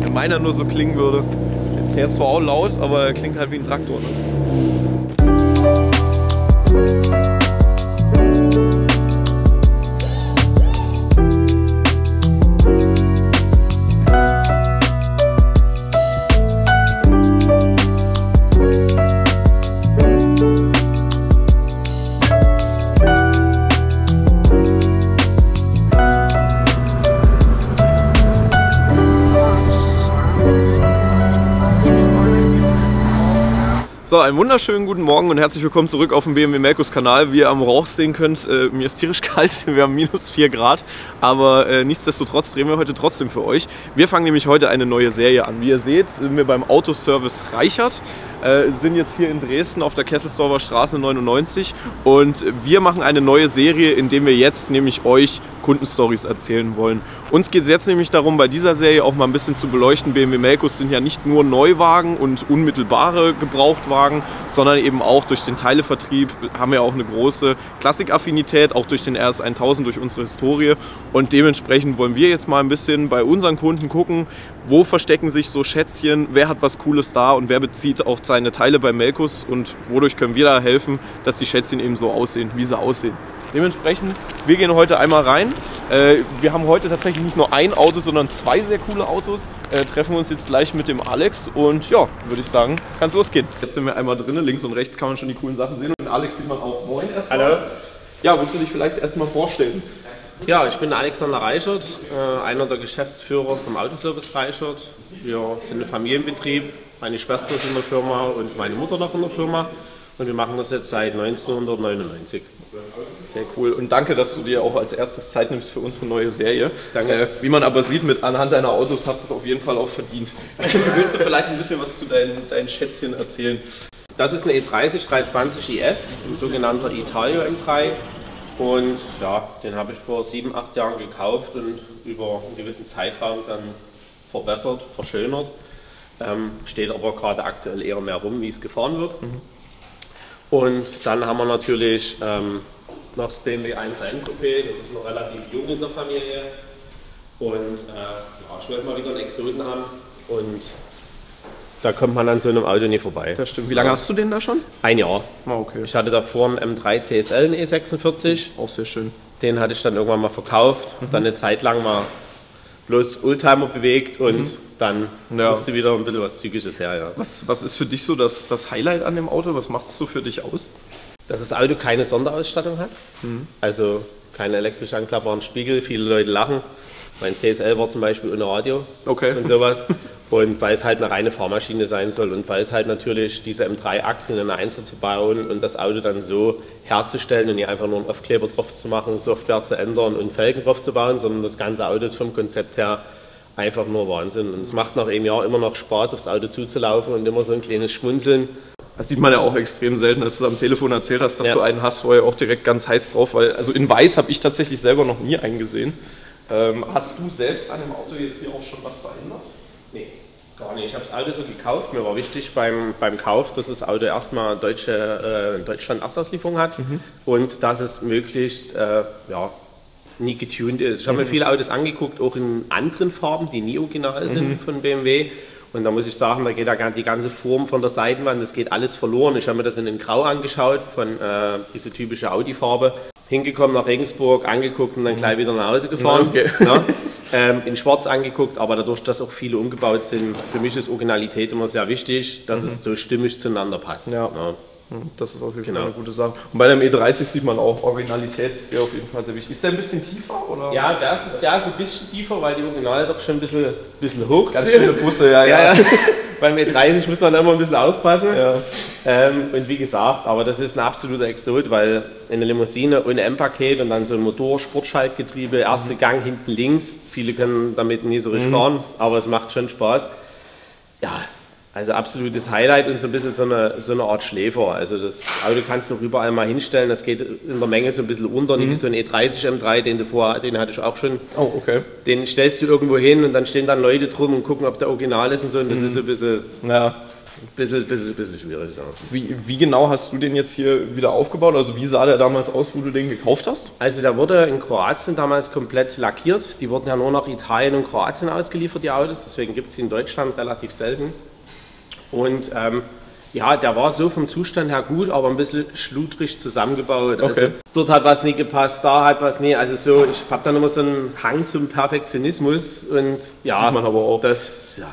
Wenn meiner nur so klingen würde. Der ist zwar auch laut, aber er klingt halt wie ein Traktor. Ne? So, einen wunderschönen guten Morgen und herzlich willkommen zurück auf dem BMW Melkus Kanal. Wie ihr am Rauch sehen könnt, äh, mir ist tierisch kalt, wir haben minus 4 Grad, aber äh, nichtsdestotrotz drehen wir heute trotzdem für euch. Wir fangen nämlich heute eine neue Serie an. Wie ihr seht, sind wir beim Autoservice Reichert, äh, sind jetzt hier in Dresden auf der Kesselsdorfer Straße 99 und wir machen eine neue Serie, in der wir jetzt nämlich euch Kundenstories erzählen wollen. Uns geht es jetzt nämlich darum, bei dieser Serie auch mal ein bisschen zu beleuchten. BMW Melkus sind ja nicht nur Neuwagen und unmittelbare Gebrauchtwagen, sondern eben auch durch den Teilevertrieb haben wir auch eine große Klassikaffinität, auch durch den RS 1000, durch unsere Historie. Und dementsprechend wollen wir jetzt mal ein bisschen bei unseren Kunden gucken, wo verstecken sich so Schätzchen, wer hat was Cooles da und wer bezieht auch seine Teile bei Melkus und wodurch können wir da helfen, dass die Schätzchen eben so aussehen, wie sie aussehen. Dementsprechend, wir gehen heute einmal rein. Äh, wir haben heute tatsächlich nicht nur ein Auto, sondern zwei sehr coole Autos. Äh, treffen uns jetzt gleich mit dem Alex und ja, würde ich sagen, kann es losgehen. Jetzt sind wir einmal drinnen, links und rechts kann man schon die coolen Sachen sehen und Alex sieht man auch. Moin erstmal. Hallo. Ja, willst du dich vielleicht erstmal vorstellen? Ja, ich bin Alexander Reichert, äh, einer der Geschäftsführer vom Autoservice Reichert. Wir sind ein Familienbetrieb. Meine Schwester ist in der Firma und meine Mutter noch in der Firma. Und wir machen das jetzt seit 1999. Sehr cool. Und danke, dass du dir auch als erstes Zeit nimmst für unsere neue Serie. Danke. Äh, wie man aber sieht, mit anhand deiner Autos hast du es auf jeden Fall auch verdient. Willst du vielleicht ein bisschen was zu deinen, deinen Schätzchen erzählen? Das ist eine E E30 320 IS, ein sogenannter Italio M3. Und ja, den habe ich vor sieben, acht Jahren gekauft und über einen gewissen Zeitraum dann verbessert, verschönert. Ähm, steht aber gerade aktuell eher mehr rum, wie es gefahren wird. Mhm. Und dann haben wir natürlich ähm, noch das BMW 1N Coupé, das ist noch relativ jung in der Familie. Und äh, ja, ich wollte mal wieder einen Exoten haben und da kommt man an so einem Auto nicht vorbei. Das stimmt. Wie lange hast du den da schon? Ein Jahr. Ah, okay. Ich hatte davor einen M3 CSL, einen E46. Auch sehr schön. Den hatte ich dann irgendwann mal verkauft, mhm. dann eine Zeit lang mal bloß Oldtimer bewegt und mhm. dann ja. musste wieder ein bisschen was Zügiges her. Ja. Was, was ist für dich so das, das Highlight an dem Auto? Was macht es so für dich aus? Dass das Auto keine Sonderausstattung hat. Mhm. Also keine elektrisch anklappbaren Spiegel. Viele Leute lachen. Mein CSL war zum Beispiel ohne Radio okay. und sowas. Und weil es halt eine reine Fahrmaschine sein soll und weil es halt natürlich diese M3-Achsen in eine Einzel zu bauen und das Auto dann so herzustellen und nicht einfach nur einen Aufkleber drauf zu machen, Software zu ändern und Felgen drauf zu bauen, sondern das ganze Auto ist vom Konzept her einfach nur Wahnsinn. Und es macht nach einem Jahr immer noch Spaß, aufs Auto zuzulaufen und immer so ein kleines Schmunzeln. Das sieht man ja auch extrem selten, dass du am Telefon erzählt hast, dass ja. du einen hast, wo er auch direkt ganz heiß drauf, weil also in Weiß habe ich tatsächlich selber noch nie einen gesehen. Ähm, hast du selbst an dem Auto jetzt hier auch schon was verändert? Nee. Gar nicht. Ich habe das Auto so gekauft. Mir war wichtig beim, beim Kauf, dass das Auto erstmal deutsche, äh, Deutschland Erstauslieferung hat mhm. und dass es möglichst äh, ja, nie getuned ist. Ich habe mhm. mir viele Autos angeguckt, auch in anderen Farben, die nie original sind mhm. von BMW. Und da muss ich sagen, da geht da die ganze Form von der Seitenwand, das geht alles verloren. Ich habe mir das in den Grau angeschaut, von äh, diese typische Audi-Farbe. Hingekommen nach Regensburg, angeguckt und dann gleich wieder nach Hause gefahren. Okay. Ja ähm, in Schwarz angeguckt, aber dadurch, dass auch viele umgebaut sind, für mich ist Originalität immer sehr wichtig, dass mhm. es so stimmig zueinander passt. Ja. ja. Mhm, das ist auf jeden Fall genau. eine gute Sache. Und bei dem E30 sieht man auch, Originalität ist dir auf jeden Fall sehr wichtig. Ist der ein bisschen tiefer? Oder? Ja, der ist, der ist ein bisschen tiefer, weil die Original doch schon ein bisschen, bisschen hoch Ganz schöne Busse, ja, ja. ja, ja. Beim E30 muss man immer ein bisschen aufpassen. Ja. Ähm, und wie gesagt, aber das ist ein absoluter Exot, weil eine Limousine ohne M-Paket und dann so ein Motor, Sportschaltgetriebe, erster mhm. Gang hinten links. Viele können damit nie so richtig mhm. fahren, aber es macht schon Spaß. Ja, also absolutes Highlight und so ein bisschen so eine, so eine Art Schläfer. Also das Auto kannst du überall mal hinstellen, das geht in der Menge so ein bisschen unter, mhm. nicht wie so ein E30 M3, den du vorher, den hatte ich auch schon. Oh, okay. Den stellst du irgendwo hin und dann stehen dann Leute drum und gucken, ob der original ist und so und das mhm. ist so ein bisschen, ja. bisschen, bisschen, bisschen schwierig. Ja. Wie, wie genau hast du den jetzt hier wieder aufgebaut? Also wie sah der damals aus, wo du den gekauft hast? Also der wurde in Kroatien damals komplett lackiert. Die wurden ja nur nach Italien und Kroatien ausgeliefert, die Autos. Deswegen gibt es sie in Deutschland relativ selten. Und ähm, ja, der war so vom Zustand her gut, aber ein bisschen schludrig zusammengebaut. Also Okay. dort hat was nie gepasst, da hat was nie. Also so, ich habe dann immer so einen Hang zum Perfektionismus und ja, Sieht man aber auch. das, ja.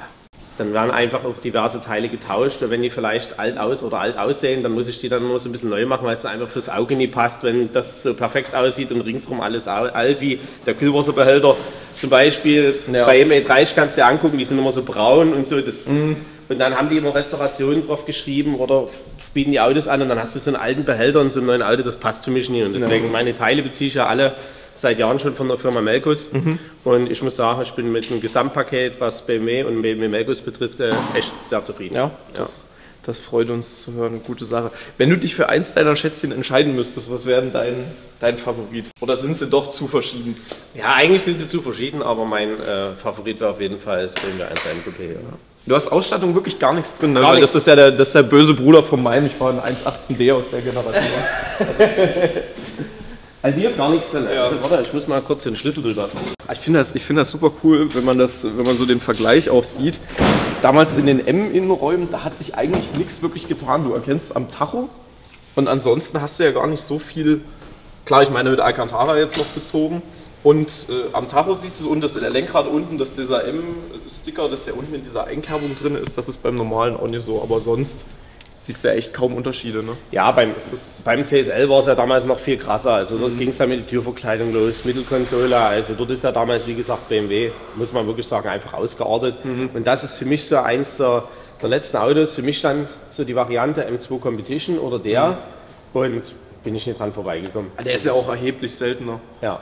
Dann werden einfach auch diverse Teile getauscht und wenn die vielleicht alt aus oder alt aussehen, dann muss ich die dann nur so ein bisschen neu machen, weil es dann einfach fürs Auge nie passt, wenn das so perfekt aussieht und ringsrum alles alt wie der Kühlwasserbehälter zum Beispiel Ja. bei ME30 kannst du dir angucken, die sind immer so braun und so. Das, das, Mhm. Und dann haben die immer Restaurationen drauf geschrieben oder bieten die Autos an und dann hast du so einen alten Behälter und so einen neuen Auto, das passt für mich nie. Und deswegen, meine Teile beziehe ich ja alle seit Jahren schon von der Firma Melkus. Mhm. Und ich muss sagen, ich bin mit dem Gesamtpaket, was BMW und BMW Melkus betrifft, äh, echt sehr zufrieden. Ja, das, das freut uns zu hören. Gute Sache. Wenn du dich für eins deiner Schätzchen entscheiden müsstest, was wäre denn dein, dein Favorit? Oder sind sie doch zu verschieden? Ja, eigentlich sind sie zu verschieden, aber mein äh, Favorit wäre auf jeden Fall das BMW 1 Coupé. Ja. Du hast Ausstattung wirklich gar nichts drin, ne? Gar Weil nichts. das ist ja der, das ist der böse Bruder von meinem. Ich war ein 1,18D aus der Generation. Also hier ist gar nichts drin. Ja. Also, warte, ich muss mal kurz den Schlüssel drüber. Ich finde das, ich finde das super cool, wenn man, das, wenn man so den Vergleich auch sieht. Damals in den M-Innenräumen, da hat sich eigentlich nichts wirklich getan. Du erkennst es am Tacho und ansonsten hast du ja gar nicht so viel. Klar, ich meine mit Alcantara jetzt noch bezogen. Und äh, am Tacho siehst du und das Lenkrad unten, dass dieser M-Sticker, dass der unten in dieser Einkerbung drin ist, das ist beim normalen auch nicht so. Aber sonst siehst du ja echt kaum Unterschiede. Ne? Ja, beim, beim CSL war es ja damals noch viel krasser. Also dort ging es dann mit der Türverkleidung los, Mittelkonsole. Also dort ist ja damals, wie gesagt, BMW, muss man wirklich sagen, einfach ausgeartet. Und das ist für mich so eins der, der letzten Autos. Für mich dann so die Variante M2 Competition oder der. Und bin ich nicht dran vorbeigekommen. Der ist ja auch erheblich seltener. Ja.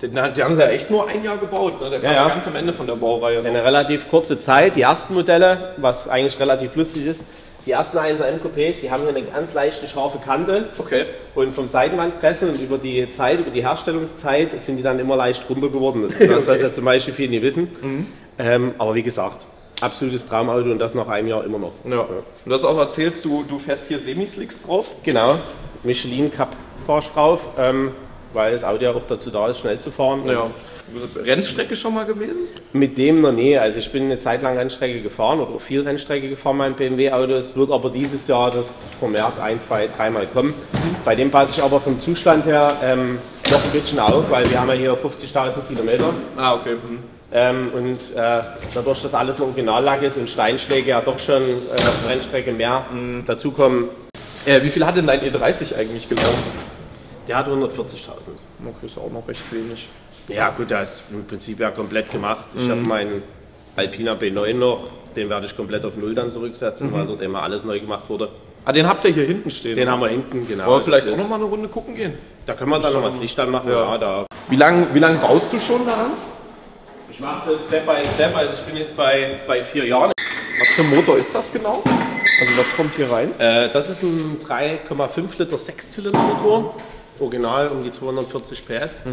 Den, den haben sie ja echt nur ein Jahr gebaut. Ne? Der kam ja. ganz am Ende von der Baureihe. noch. Eine relativ kurze Zeit. Die ersten Modelle, was eigentlich relativ lustig ist, die ersten 1er M-Coupés, die haben hier eine ganz leichte, scharfe Kante. Okay. Und vom Seitenwandpressen und über die Zeit, über die Herstellungszeit sind die dann immer leicht runter geworden. Das ist das, was ja zum Beispiel viele nicht wissen. Ähm, aber wie gesagt, absolutes Traumauto und das nach einem Jahr immer noch. Ja. Du hast auch erzählt, du, du fährst hier Semislicks drauf. Genau, Michelin Cup fahrst drauf, ähm, weil das Auto ja auch dazu da ist, schnell zu fahren. Ja. Rennstrecke schon mal gewesen? Mit dem noch nie. Also ich bin eine Zeit lang Rennstrecke gefahren oder auch viel Rennstrecke gefahren mein BMW-Auto. Es wird aber dieses Jahr das vermehrt ein, zwei, dreimal kommen. Bei dem passe ich aber vom Zustand her ähm, noch ein bisschen auf, weil wir haben ja hier 50.000 Kilometer. Ah, okay. Hm. Ähm, und äh, dadurch, dass alles Originallack ist und Steinschläge ja doch schon äh, Rennstrecke mehr dazukommen, Äh, wie viel hat denn dein E30 eigentlich gelaufen? der hat 140.000. Okay, ist auch noch recht wenig. Ja gut, der ist im Prinzip ja komplett gemacht. Ich habe meinen Alpina B9 noch, den werde ich komplett auf Null dann zurücksetzen, weil dort immer alles neu gemacht wurde. Ah, den habt ihr hier hinten stehen. Den haben wir hinten, genau. Wollen wir vielleicht Das auch ist- noch mal eine Runde gucken gehen? Da können wir dann noch was Licht anmachen. Ja. Ja. da. Wie lange wie lang baust du schon daran? Ich mache das Step by Step, also ich bin jetzt bei, bei vier Jahren. Was für ein Motor ist das genau? Also was kommt hier rein? Äh, das ist ein 3,5 Liter Sechszylindermotor, original um die 240 PS.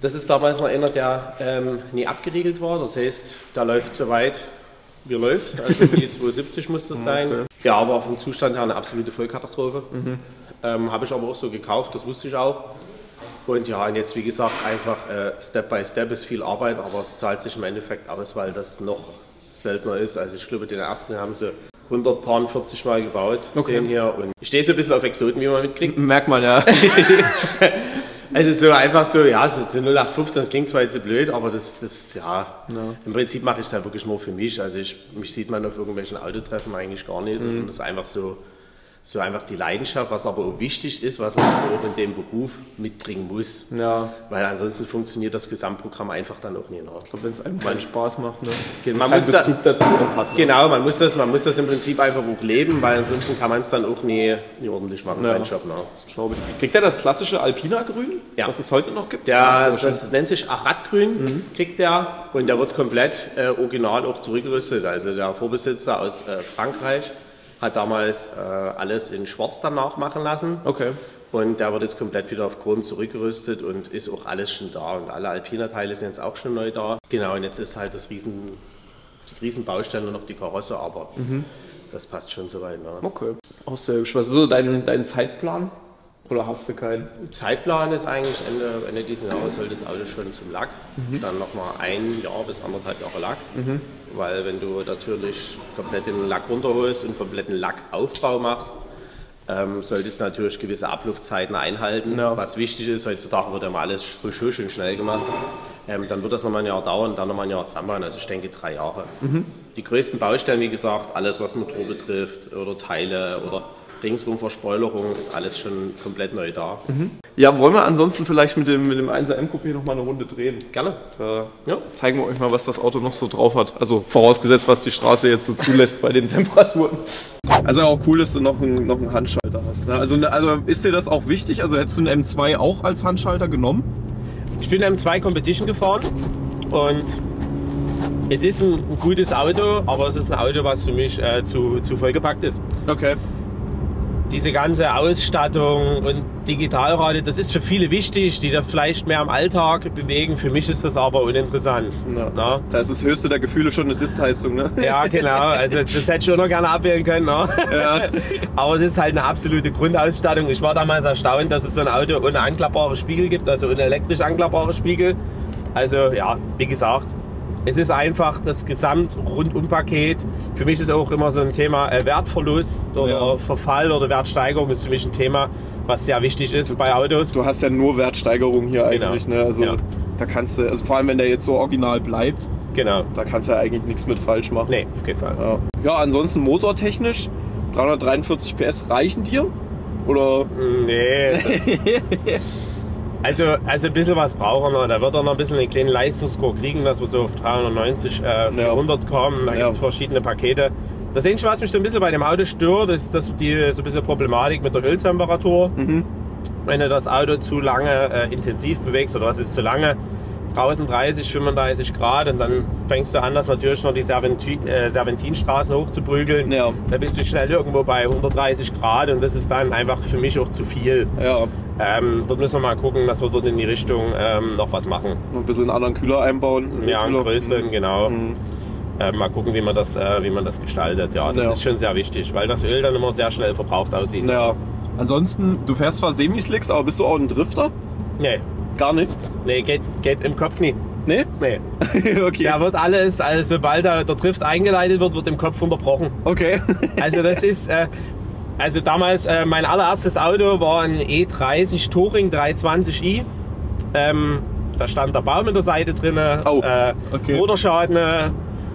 Das ist damals noch einer, der ähm, nie abgeriegelt war. Das heißt, der läuft so weit, wie er läuft. Also die 270 muss das sein. Ja, aber vom Zustand her eine absolute Vollkatastrophe. Ähm, Habe ich aber auch so gekauft, das wusste ich auch. Und ja, und jetzt wie gesagt, einfach äh, Step by Step ist viel Arbeit, aber es zahlt sich im Endeffekt aus, weil das noch seltener ist. Also ich glaube, den ersten haben sie 140 Mal gebaut, Okay. den hier. Und ich stehe so ein bisschen auf Exoten, wie man mitkriegt. Merkt man ja. Also so einfach so, ja, so, so 0815, das klingt zwar jetzt so blöd, aber das, das ja, im Prinzip mache ich es halt wirklich nur für mich. Also ich, mich sieht man auf irgendwelchen Autotreffen eigentlich gar nicht. Und das ist einfach so, so einfach die Leidenschaft, was aber auch wichtig ist, was man auch in dem Beruf mitbringen muss. ja. Weil ansonsten funktioniert das Gesamtprogramm einfach dann auch nie nach. Wenn es einem keinen Spaß macht, ne? Man Keinen muss da, dazu hat. Ne? genau, man muss, das, man muss das im Prinzip einfach auch leben, weil ansonsten kann man es dann auch nie, nie ordentlich machen, Ja. seinen Job. Ne? Glaube ich. Kriegt er das klassische Alpina-Grün, Ja. was es heute noch gibt? Der, Das ja das nennt sich Aratgrün, kriegt der und der wird komplett äh, original auch zurückgerüstet. Also der Vorbesitzer aus äh, Frankreich hat damals äh, alles in Schwarz dann nachmachen lassen Okay. und der wird jetzt komplett wieder auf Chrom zurückgerüstet und ist auch alles schon da und alle Alpina-Teile sind jetzt auch schon neu da. Genau und jetzt ist halt das riesen, die riesen Baustelle noch die Karosse, aber Das passt schon soweit. Ne? Okay. Auch sehr gespannt. So dein, dein Zeitplan? Oder hast du keinen? Zeitplan ist eigentlich Ende, Ende dieses Jahres soll das Auto schon zum Lack. Mhm. Dann nochmal ein Jahr bis anderthalb Jahre Lack. Weil wenn du natürlich komplett den Lack runterholst und kompletten Lackaufbau machst, ähm, solltest du natürlich gewisse Abluftzeiten einhalten. Ja. Was wichtig ist, heutzutage wird immer alles frisch, frisch und schnell gemacht. Ähm, dann wird das nochmal ein Jahr dauern, dann nochmal ein Jahr zusammen. Also ich denke drei Jahre. Die größten Baustellen, wie gesagt, alles was Motor betrifft oder Teile oder ringsum Verspoilerung, ist alles schon komplett neu da. Ja, wollen wir ansonsten vielleicht mit dem, mit dem 1er M-Coupé noch mal eine Runde drehen? Gerne. Da ja, zeigen wir euch mal, was das Auto noch so drauf hat. Also vorausgesetzt, was die Straße jetzt so zulässt bei den Temperaturen. Also auch cool, dass du noch einen, noch einen Handschalter hast. Ne? Also, also ist dir das auch wichtig? Also hättest du einen M2 auch als Handschalter genommen? Ich bin M2 Competition gefahren und es ist ein gutes Auto, aber es ist ein Auto, was für mich äh, zu, zu vollgepackt ist. Okay. Diese ganze Ausstattung und Digitalradio, das ist für viele wichtig, die da vielleicht mehr im Alltag bewegen. Für mich ist das aber uninteressant. Ja. Na? Da ist das höchste der Gefühle schon eine Sitzheizung, ne? Ja, genau. Also das hätte ich schon noch gerne abwählen können. Ne? Ja. Aber es ist halt eine absolute Grundausstattung. Ich war damals erstaunt, dass es so ein Auto ohne anklappbare Spiegel gibt, also ohne elektrisch anklappbare Spiegel. Also ja, wie gesagt, es ist einfach das Gesamtrundumpaket. Für mich ist auch immer so ein Thema äh, Wertverlust oder Ja. Verfall oder Wertsteigerung ist für mich ein Thema, was sehr wichtig ist bei Autos. Du hast ja nur Wertsteigerung hier Genau. eigentlich, ne? Also Ja. da kannst du, also vor allem wenn der jetzt so original bleibt, Genau. da kannst du ja eigentlich nichts mit falsch machen. Nee, auf jeden Fall. Ja, ja ansonsten motortechnisch, 343 PS reichen dir? Oder? Nee. Also, also ein bisschen was brauchen wir. Da wird er noch ein bisschen einen kleinen Leistungsscore kriegen, dass wir so auf 390, äh, 400 kommen. Da Ja. gibt es verschiedene Pakete. Das Einzige, was mich so ein bisschen bei dem Auto stört, ist dass die so ein bisschen Problematik mit der Öltemperatur. Mhm. Wenn du das Auto zu lange äh, intensiv bewegst, oder was ist zu lange, draußen 30, 35 Grad und dann fängst du an, das natürlich noch die Serventi äh, Serventinstraßen hochzuprügeln. Ja. Da bist du schnell irgendwo bei 130 Grad und das ist dann einfach für mich auch zu viel. Ja, Ähm, dort müssen wir mal gucken, dass wir dort in die Richtung ähm, noch was machen. ein bisschen einen anderen Kühler einbauen. Ja, einen Kühler. größeren, genau. Mhm. Ähm, mal gucken, wie man, das, äh, wie man das gestaltet. Ja, das Ja. ist schon sehr wichtig, weil das Öl dann immer sehr schnell verbraucht aussieht. Ja. Ansonsten, du fährst zwar Semi-Slicks, aber bist du auch ein Drifter? Nee, Gar nicht. nee geht, geht im Kopf nie. Nee? Nee. okay. Da wird alles, also sobald da der Drift eingeleitet wird, wird im Kopf unterbrochen. Okay. Also das ist, äh, also damals, äh, mein allererstes Auto war ein E30 Touring 320i. Ähm, da stand der Baum in der Seite drin, Oh, äh, okay. Motorschaden. äh,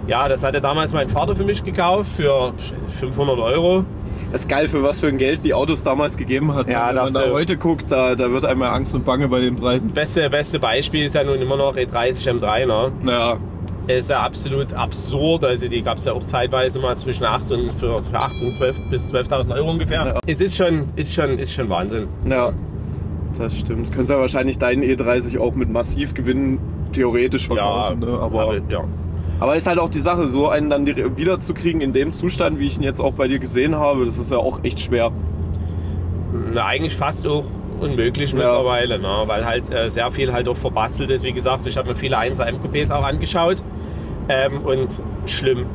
Ja, das hatte damals mein Vater für mich gekauft für 500 Euro. Das ist geil, für was für ein Geld die Autos damals gegeben hat. Ja, Wenn man da heute guckt, da, da wird einmal Angst und Bange bei den Preisen. Beste, beste Beispiel ist ja nun immer noch E30 M3. Ne? Naja, Ist ja absolut absurd. Also die gab es ja auch zeitweise mal zwischen 8 und für, für 8 und 12 bis 12.000 Euro ungefähr. Ja. Es ist schon, ist schon, ist schon Wahnsinn. ja. Das stimmt. Könntest ja wahrscheinlich deinen E30 auch mit massiv Gewinnen theoretisch verkaufen. ne? aber, aber ja. Aber ist halt auch die Sache, so einen dann wiederzukriegen in dem Zustand, wie ich ihn jetzt auch bei dir gesehen habe, das ist ja auch echt schwer. Na, eigentlich fast auch unmöglich Ja. mittlerweile, ne? weil halt äh, sehr viel halt auch verbastelt ist. Wie gesagt, ich habe mir viele 1er M-Coupés auch angeschaut ähm, und schlimm.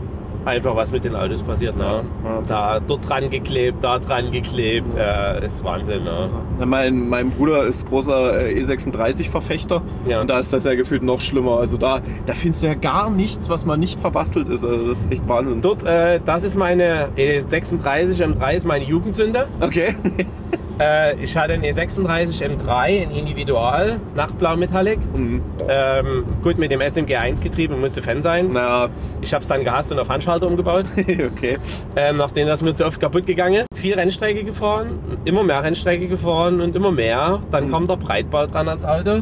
Einfach was mit den Autos passiert. Ne? Ja, da dort dran geklebt, da dran geklebt, äh, ist Wahnsinn. Ne? Ja, Mein, mein Bruder ist großer äh, E36-Verfechter Ja. und da ist das ja gefühlt noch schlimmer. Also da, da findest du ja gar nichts, was mal nicht verbastelt ist. Also das ist echt Wahnsinn. Dort, äh, das ist meine E36 M3, ist meine Jugendsünde. Okay. Äh, ich hatte einen E36 M3 in Individual, Nachtblau Metallic. Mhm. Ähm, gut, mit dem SMG 1 Getriebe, musste Fan sein. Na, Ich habe es dann gehasst und auf Handschalter umgebaut. okay. ähm, nachdem das mir zu oft kaputt gegangen ist. Viel Rennstrecke gefahren, immer mehr Rennstrecke gefahren und immer mehr. Dann Mhm. kam der Breitbau dran ans Auto.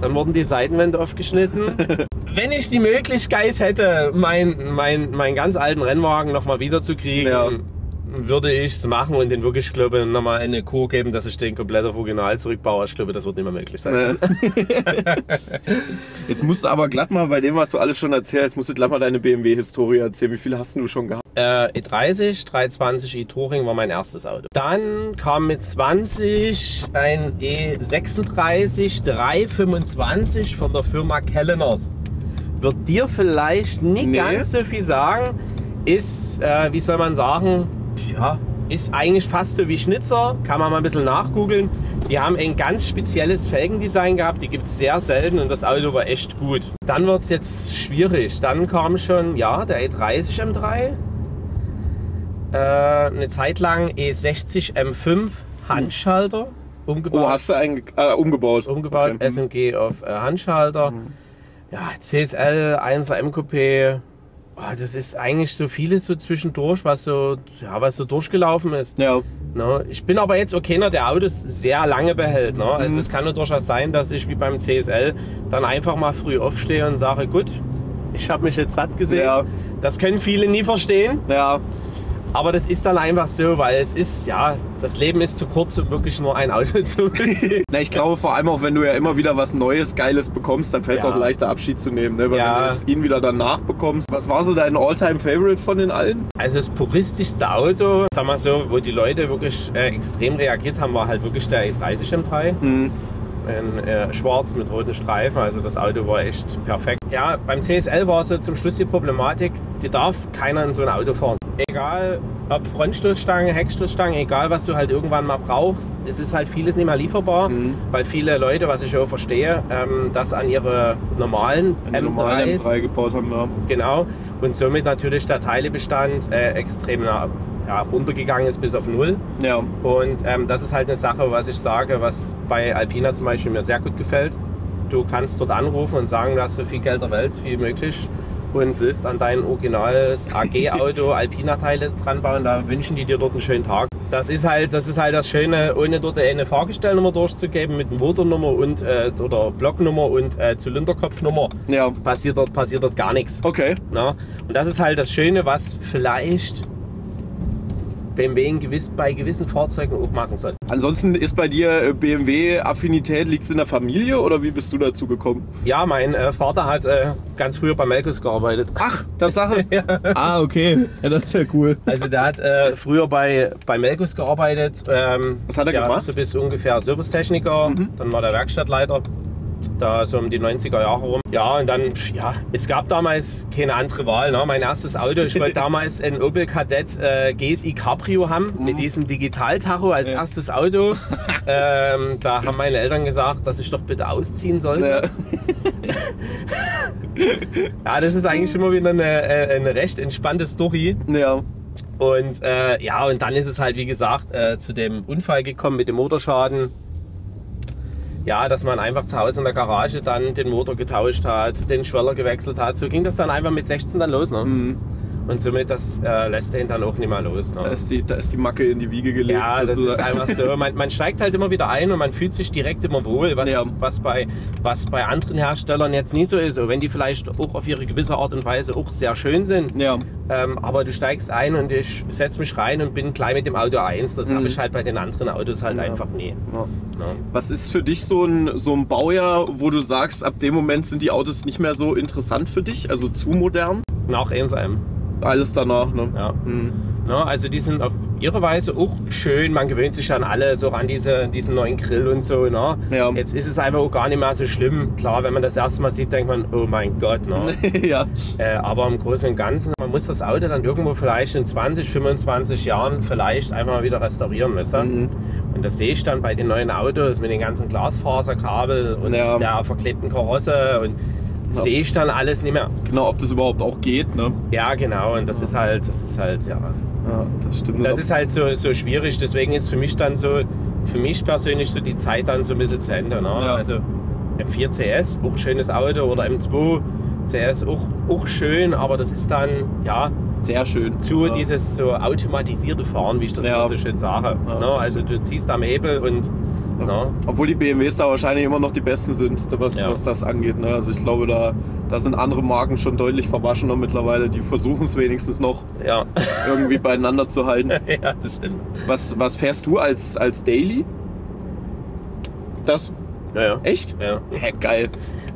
Dann wurden die Seitenwände aufgeschnitten. Wenn ich die Möglichkeit hätte, meinen mein, mein ganz alten Rennwagen nochmal wiederzukriegen, Ja. Würde ich es machen und den wirklich, glaube ich, nochmal eine Kur geben, dass ich den komplett auf Original zurückbaue. Ich glaube, das wird nicht mehr möglich sein. Jetzt musst du aber glatt mal bei dem, was du alles schon erzählst, musst du glatt mal deine BMW-Historie erzählen. Wie viele hast du schon gehabt? Äh, E30, 320 e-Touring war mein erstes Auto. Dann kam mit 20 ein E36 325 von der Firma Kelleners. Wird dir vielleicht nicht Nee. ganz so viel sagen, ist, äh, wie soll man sagen, ja, ist eigentlich fast so wie Schnitzer, kann man mal ein bisschen nachgoogeln. Die haben ein ganz spezielles Felgendesign gehabt, die gibt es sehr selten und das Auto war echt gut. Dann wird es jetzt schwierig. Dann kam schon, ja, der E30 M3, äh, eine Zeit lang E60 M5 Handschalter umgebaut. Oh, hast du einen äh, umgebaut? Umgebaut, Okay. SMG auf äh, Handschalter. Ja, CSL, 1er M-Coupé. Oh, das ist eigentlich so vieles so zwischendurch, was so, ja, was so durchgelaufen ist. Ja. Ne? Ich bin aber jetzt auch keiner, der Autos sehr lange behält. Ne? Also Mhm. es kann nur durchaus sein, dass ich wie beim CSL dann einfach mal früh aufstehe und sage, gut, ich habe mich jetzt satt gesehen. Ja. Das können viele nie verstehen, Ja. Aber das ist dann einfach so, weil es ist, ja, das Leben ist zu kurz, um wirklich nur ein Auto zu besitzen. Na, ich glaube vor allem auch, wenn du ja immer wieder was Neues, Geiles bekommst, dann fällt es Ja. auch leichter Abschied zu nehmen, ne? Weil Ja. wenn du jetzt ihn wieder danach bekommst. Was war so dein All-Time-Favorite von den allen? Also das puristischste Auto, sag mal so, wo die Leute wirklich äh, extrem reagiert haben, war halt wirklich der E30 M3. Mhm. in äh, schwarz mit roten Streifen. Also das Auto war echt perfekt. Ja, beim CSL war so zum Schluss die Problematik, die darf keiner in so ein Auto fahren. Egal ob Frontstoßstange, Heckstoßstange, egal was du halt irgendwann mal brauchst, es ist halt vieles nicht mehr lieferbar, Mhm. weil viele Leute, was ich auch verstehe, ähm, das an ihre normalen Wenn die normalen M3s M3 gebaut haben, ja. Genau. Und somit natürlich der Teilebestand äh, extrem na, ja, runtergegangen ist bis auf null. Ja. Und ähm, das ist halt eine Sache, was ich sage, was bei Alpina zum Beispiel mir sehr gut gefällt. Du kannst dort anrufen und sagen, du hast so viel Geld der Welt wie möglich und willst an dein originales AG-Auto Alpina-Teile dran bauen, da wünschen die dir dort einen schönen Tag. Das ist halt das, ist halt das Schöne, ohne dort eine Fahrgestellnummer durchzugeben mit Motornummer und äh, oder Blocknummer und äh, Zylinderkopfnummer, Ja. passiert dort, passiert dort gar nichts. Okay. Na? Und das ist halt das Schöne, was vielleicht BMW gewiss, bei gewissen Fahrzeugen auch machen soll. Ansonsten ist bei dir äh, BMW-Affinität, liegt es in der Familie oder wie bist du dazu gekommen? Ja, mein äh, Vater hat äh, ganz früher bei Melkus gearbeitet. Ach, Tatsache? Ja. Ah, okay. Ja, das ist ja cool. Also der hat äh, früher bei, bei Melkus gearbeitet. Ähm, Was hat er ja, gemacht? So bis ungefähr Servicetechniker. Mhm. Dann war der Werkstattleiter. Da so um die 90er Jahre rum. Ja, und dann, ja, es gab damals keine andere Wahl. Ne? Mein erstes Auto, ich wollte damals einen Opel Kadett äh, GSI Cabrio haben, mit diesem Digitaltacho als Mhm. Ja. erstes Auto. ähm, da haben meine Eltern gesagt, dass ich doch bitte ausziehen sollte. Ja. Ja, das ist eigentlich immer wieder eine, äh, eine recht entspannte Story. ja. Und äh, ja, und dann ist es halt, wie gesagt, äh, zu dem Unfall gekommen mit dem Motorschaden. Ja, dass man einfach zu Hause in der Garage dann den Motor getauscht hat, den Schweller gewechselt hat. So ging das dann einfach mit 16 dann los. Ne? Mhm. Und somit, das äh, lässt den dann auch nicht mehr los. Ne? Da, ist die, da ist die Macke in die Wiege gelegt. Ja, das ist sozusagen. einfach so. Man, man steigt halt immer wieder ein und man fühlt sich direkt immer wohl, was, Ja. was, bei, was bei anderen Herstellern jetzt nie so ist. Auch wenn die vielleicht auch auf ihre gewisse Art und Weise auch sehr schön sind. Ja. Ähm, aber du steigst ein und ich setze mich rein und bin gleich mit dem Auto eins. Das Mhm. habe ich halt bei den anderen Autos halt Ja. einfach nie. Was ist für dich so ein, so ein Baujahr, wo du sagst, ab dem Moment sind die Autos nicht mehr so interessant für dich, also zu modern? Nach einsam. Alles danach, ne? Ja. Mhm. Ne? Also die sind auf ihre Weise auch schön. Man gewöhnt sich an alle, so an diese, diesen neuen Grill und so. Ne? Ja. Jetzt ist es einfach auch gar nicht mehr so schlimm. Klar, wenn man das erste Mal sieht, denkt man, oh mein Gott. Ne? ja. Äh, aber im Großen und Ganzen, man muss das Auto dann irgendwo vielleicht in 20, 25 Jahren vielleicht einfach mal wieder restaurieren müssen. Mhm. Und das sehe ich dann bei den neuen Autos mit den ganzen Glasfaserkabel und Ja. der verklebten Karosse und Ja. sehe ich dann alles nicht mehr. Genau, ob das überhaupt auch geht, ne? Ja, genau. Und das ist halt, das ist halt, ja. Ja, das stimmt. Das ist halt so, so schwierig. Deswegen ist für mich dann so, für mich persönlich so die Zeit dann so ein bisschen zu Ende. Ne? Ja. Also M4 CS, auch schönes Auto oder M2 CS auch, auch schön, aber das ist dann, ja, sehr schön. zu ja. dieses so automatisierte Fahren, wie ich das Ja. immer so schön sage. Ja, ne? Also du ziehst am Hebel und ne? Obwohl die BMWs da wahrscheinlich immer noch die besten sind, was, Ja. was das angeht. Ne? Also ich glaube, da, da sind andere Marken schon deutlich verwaschener mittlerweile. Die versuchen es wenigstens noch ja. irgendwie beieinander zu halten. ja, das stimmt. Was, was fährst du als, als Daily? Das? Ja, ja. Echt? ja. Hä, geil.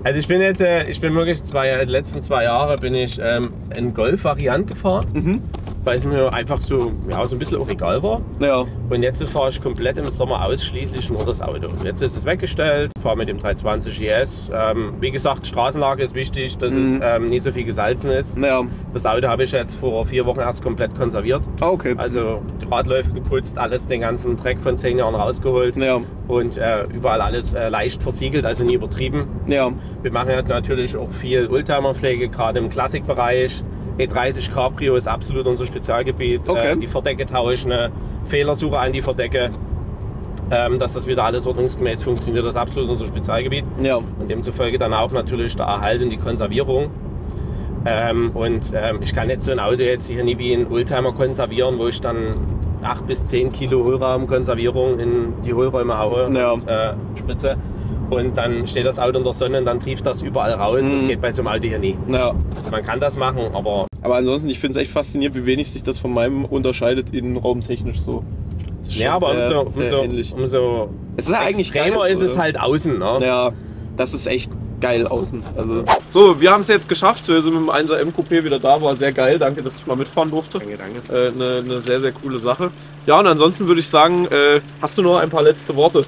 Also ich bin jetzt, äh, ich bin wirklich zwei, die letzten zwei Jahre bin ich ähm, in Golf-Variant gefahren. Mhm. Weil es mir einfach so, ja, so ein bisschen auch egal war. Ja. Und jetzt fahre ich komplett im Sommer ausschließlich nur das Auto. Jetzt ist es weggestellt, fahre mit dem 320 IS. Ähm, wie gesagt, Straßenlage ist wichtig, dass Mhm. es ähm, nicht so viel gesalzen ist. Ja. Das Auto habe ich jetzt vor vier Wochen erst komplett konserviert. Ah, okay. Also die Radläufe geputzt, alles, den ganzen Dreck von zehn Jahren rausgeholt Ja. und äh, überall alles äh, leicht versiegelt, also nie übertrieben. Ja. Wir machen ja natürlich auch viel Oldtimer-Pflege, gerade im Klassikbereich. E30 Cabrio ist absolut unser Spezialgebiet. Okay. Äh, die Verdecke tauschen, eine Fehlersuche an die Verdecke, ähm, dass das wieder alles ordnungsgemäß funktioniert, das ist absolut unser Spezialgebiet. Ja. Und demzufolge dann auch natürlich der Erhalt und die Konservierung. Ähm, und ähm, ich kann jetzt so ein Auto jetzt hier nie wie ein Oldtimer konservieren, wo ich dann 8 bis 10 Kilo Hohlraumkonservierung in die Hohlräume haue Ja. und äh, spritze. Und dann steht das Auto in der Sonne und dann trieft das überall raus. Das Mhm. geht bei so einem Auto hier nie. Ja. Also man kann das machen, aber Aber ansonsten, ich finde es echt faszinierend, wie wenig sich das von meinem unterscheidet, innenraumtechnisch so. Das ja, aber sehr, umso, sehr umso, ähnlich. umso Es ist ja eigentlich extremer geil, ist es halt außen. Ne? Ja, das ist echt geil außen. Also. So, wir haben es jetzt geschafft. Wir sind mit dem 1er MQP wieder da. War sehr geil. Danke, dass ich mal mitfahren durfte. Danke, danke. Äh, Eine eine sehr, sehr coole Sache. Ja, und ansonsten würde ich sagen, äh, hast du noch ein paar letzte Worte?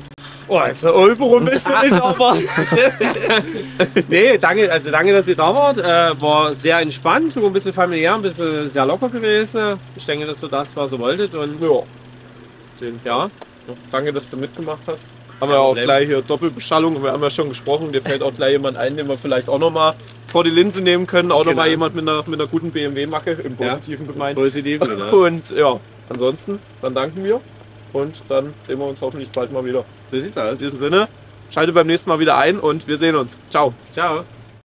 Oh, ist der Ulberum bist du nicht, aber. nee, danke, also danke, dass ihr da wart. Äh, war sehr entspannt, so ein bisschen familiär, ein bisschen sehr locker gewesen. Ich denke, dass du das, was ihr wolltet. Und Ja. Ja, Danke, dass du mitgemacht hast. Haben wir ja auch gleich hier Doppelbeschallung. Wir haben ja schon gesprochen. Dir fällt auch gleich jemand ein, den wir vielleicht auch nochmal vor die Linse nehmen können. Auch Genau. nochmal jemand mit einer, mit einer guten BMW-Macke im Ja. Positiven gemeint. positiv. Ne? Und ja, ansonsten, dann danken wir. Und dann sehen wir uns hoffentlich bald mal wieder. So sieht's aus. In diesem Sinne, schalte beim nächsten Mal wieder ein und wir sehen uns. Ciao. Ciao.